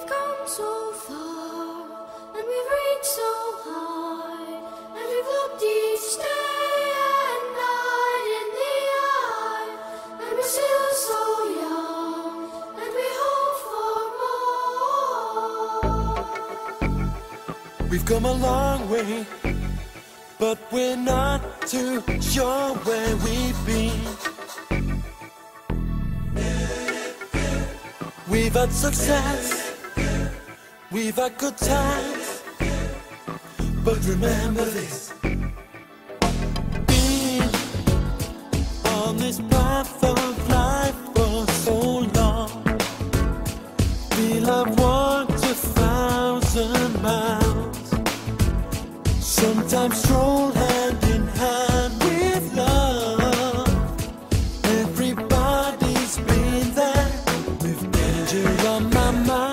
we've come so far, and we've reached so high, and we've looked each day and night in the eye, and we're still so young, and we hope for more. We've come a long way, but we're not too sure where we've been. We've had success, we've had good times, but remember this. Being on this path of life for so long, feel I've walked a thousand miles. Sometimes stroll hand in hand with love. Everybody's been there. With danger on my mind,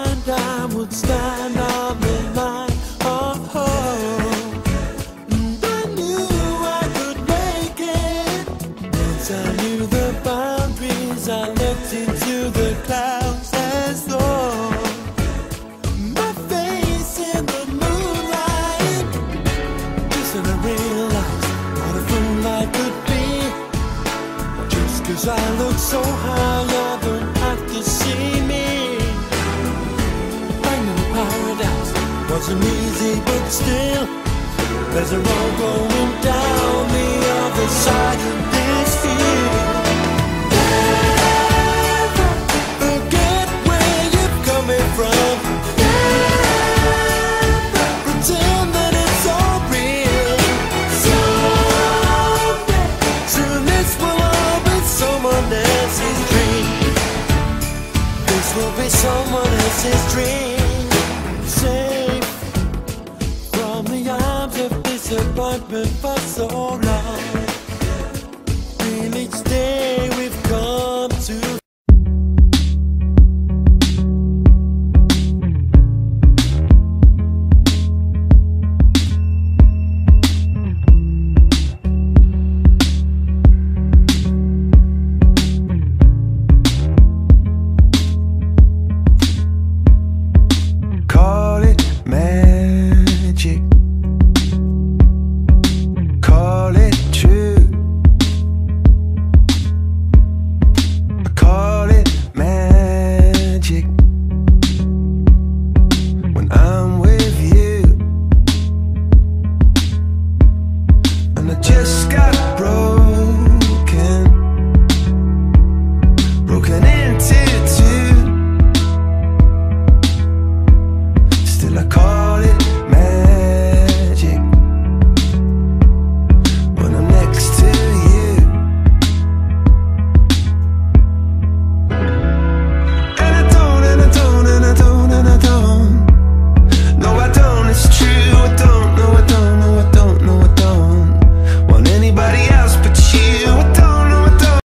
I realized what a fool I could be. Just cause I look so high, I don't have to see me. Finding paradise wasn't easy, but still, there's a road going down the other side someone else's dream. Safe from the arms of disappointment for so long.